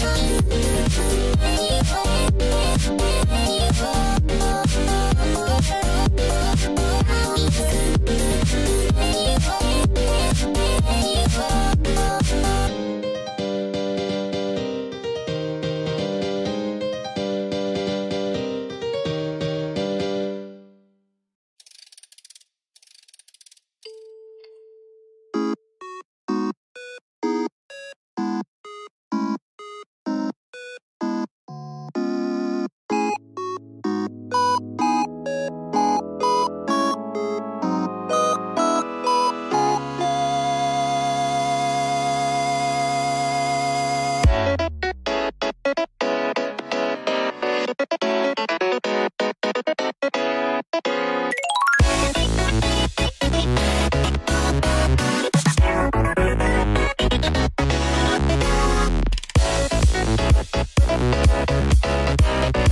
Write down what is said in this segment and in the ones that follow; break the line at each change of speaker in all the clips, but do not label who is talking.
Música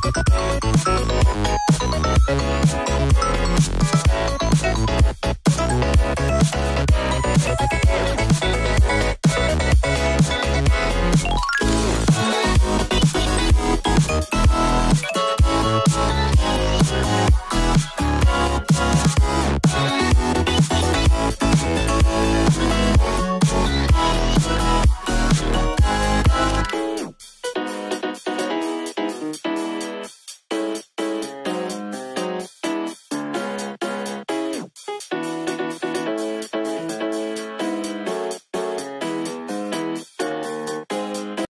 Coco Coco.